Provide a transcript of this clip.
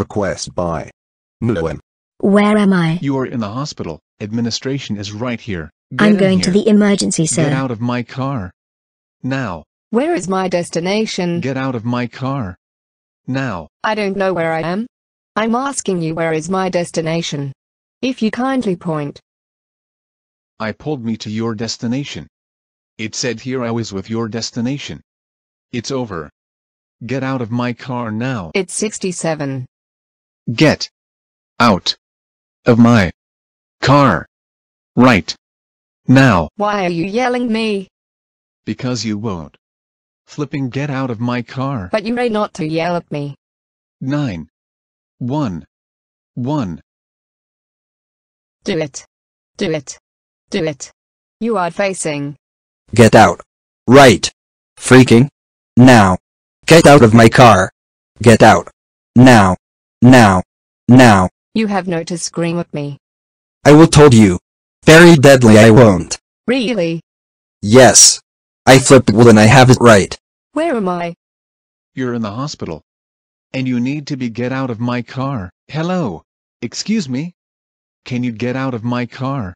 Request by Nuno M. Where am I? You are in the hospital. Administration is right here. Get I'm in going to the emergency, Get out of my car. Now. Where is my destination? Get out of my car. Now. I don't know where I am. I'm asking you where is my destination. If you kindly point. I pulled me to your destination. It said here I was with your destination. It's over. Get out of my car now. It's 67. Get out of my car. Right now. Why are you yelling me? Because you won't. Flipping get out of my car. But you may not to yell at me. 9 1 1 Do it. Do it. Do it. You are facing. Get out. Right. Freaking. Now. Get out of my car. Get out. Now. Now. Now. You have no to scream at me. I will told you. Very deadly I won't. Really? Yes. I flipped well and I have it right. Where am I? You're in the hospital. And you need to be get out of my car. Hello. Excuse me? Can you get out of my car?